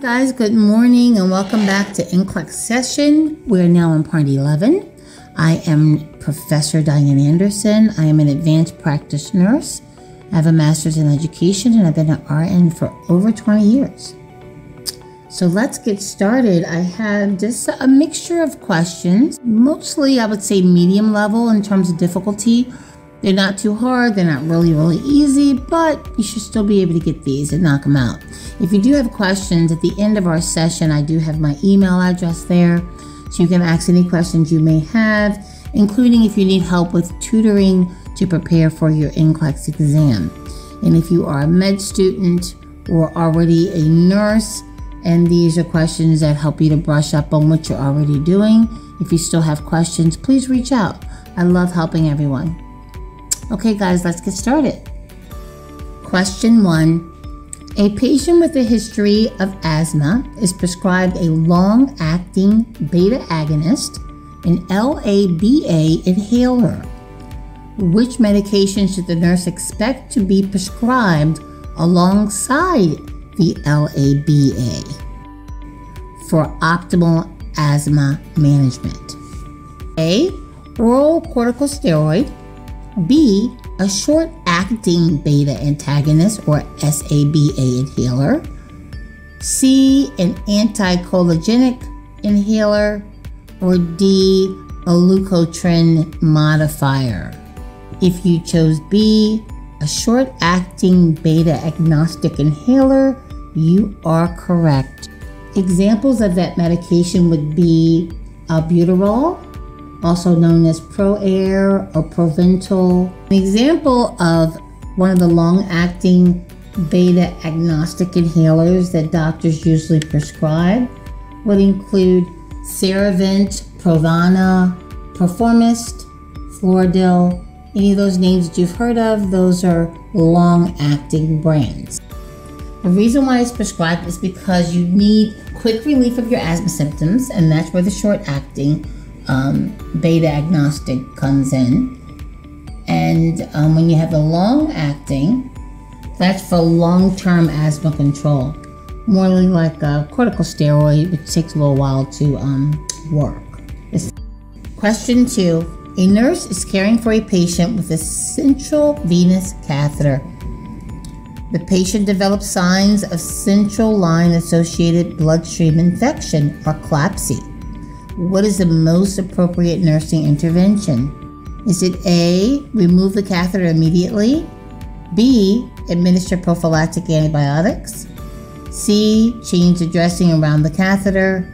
guys, good morning and welcome back to NCLEX session. We're now in part 11. I am Professor Diane Anderson. I am an advanced practice nurse. I have a master's in education and I've been an RN for over 20 years. So let's get started. I have just a mixture of questions, mostly I would say medium level in terms of difficulty. They're not too hard, they're not really, really easy, but you should still be able to get these and knock them out. If you do have questions at the end of our session, I do have my email address there, so you can ask any questions you may have, including if you need help with tutoring to prepare for your NCLEX exam. And if you are a med student or already a nurse, and these are questions that help you to brush up on what you're already doing, if you still have questions, please reach out. I love helping everyone. Okay, guys, let's get started. Question one A patient with a history of asthma is prescribed a long acting beta agonist, an LABA inhaler. Which medication should the nurse expect to be prescribed alongside the LABA for optimal asthma management? A. Oral corticosteroid B, a short acting beta antagonist or SABA inhaler. C, an anticholinergic inhaler. Or D, a leukotriene modifier. If you chose B, a short acting beta agonist inhaler, you are correct. Examples of that medication would be albuterol, also known as ProAir or Proventil. An example of one of the long acting beta agonist inhalers that doctors usually prescribe would include Serevent, Brovana, Perforomist, Foradil. Any of those names that you've heard of, those are long acting brands. The reason why it's prescribed is because you need quick relief of your asthma symptoms, and that's where the short acting um, beta agonist comes in. And um, when you have the long acting, that's for long term asthma control. More like a corticosteroid, which takes a little while to um, work. Question two A nurse is caring for a patient with a central venous catheter. The patient develops signs of central line associated bloodstream infection or CLABSI. What is the most appropriate nursing intervention? Is it A, remove the catheter immediately? B, administer prophylactic antibiotics? C, change the dressing around the catheter?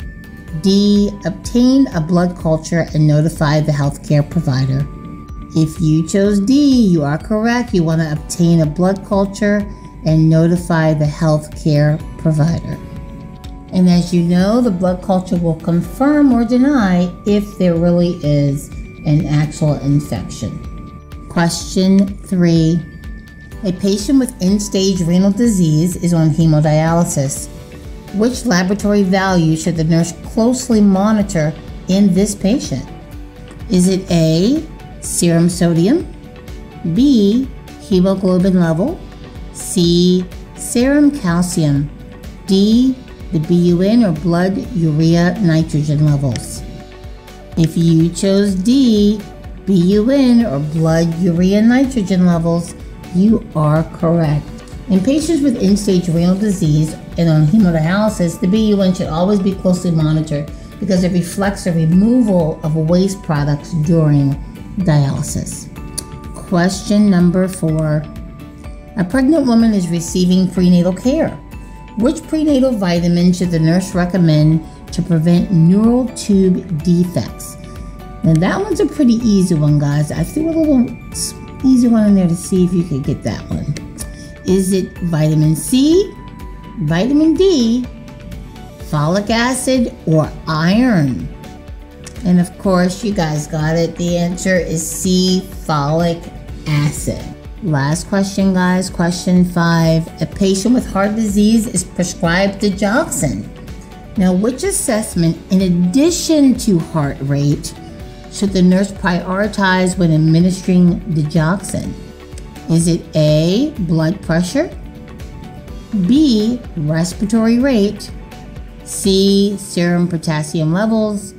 D, obtain a blood culture and notify the healthcare provider. If you chose D, you are correct. You want to obtain a blood culture and notify the healthcare provider. And as you know, the blood culture will confirm or deny if there really is an actual infection. Question three A patient with end stage renal disease is on hemodialysis. Which laboratory value should the nurse closely monitor in this patient? Is it A, serum sodium, B, hemoglobin level, C, serum calcium, D, the BUN or blood urea nitrogen levels. If you chose D, BUN or blood urea nitrogen levels, you are correct. In patients with end-stage renal disease and on hemodialysis, the BUN should always be closely monitored because it reflects the removal of waste products during dialysis. Question number four. A pregnant woman is receiving prenatal care. Which prenatal vitamin should the nurse recommend to prevent neural tube defects? Now that one's a pretty easy one, guys. I threw a little easy one in there to see if you could get that one. Is it vitamin C, vitamin D, folic acid, or iron? And of course, you guys got it. The answer is C, folic acid. Last question, guys. Question five. A patient with heart disease is prescribed digoxin. Now, which assessment, in addition to heart rate, should the nurse prioritize when administering digoxin? Is it A, blood pressure, B, respiratory rate, C, serum potassium levels,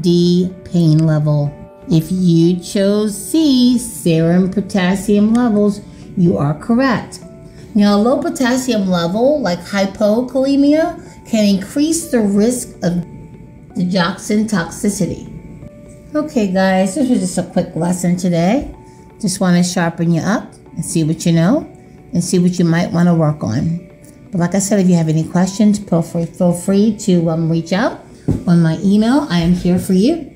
D, pain level. If you chose C, serum potassium levels, you are correct. Now, a low potassium level, like hypokalemia, can increase the risk of digoxin toxicity. Okay, guys, this was just a quick lesson today. Just want to sharpen you up and see what you know and see what you might want to work on. But like I said, if you have any questions, feel free, feel free to um, reach out on my email. I am here for you.